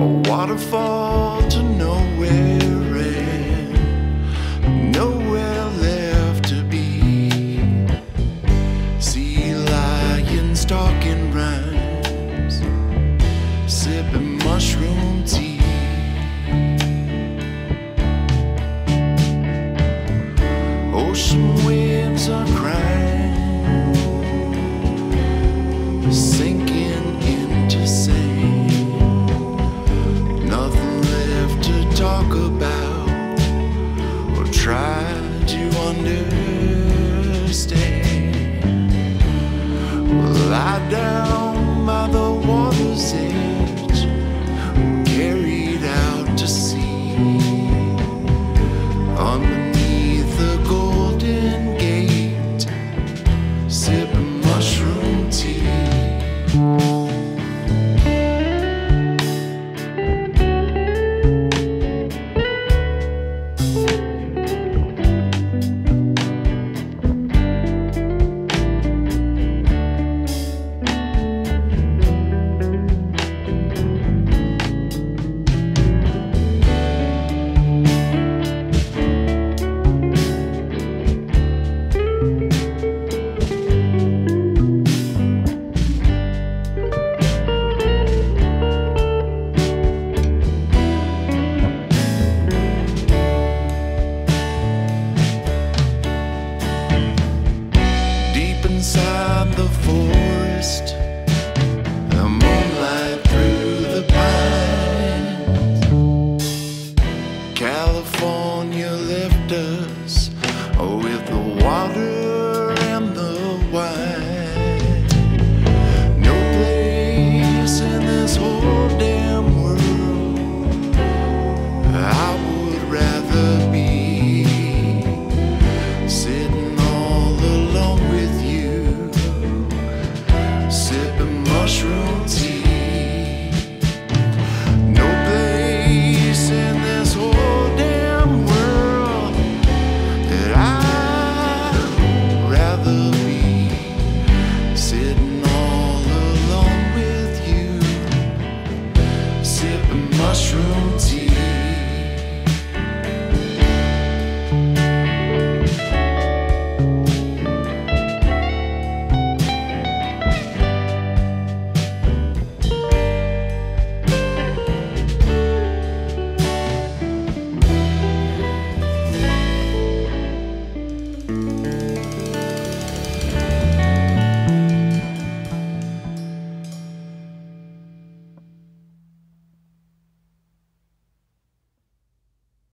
a waterfall to nowhere. down by the water's edge, carried out to sea underneath the golden gate, sipping. the fool.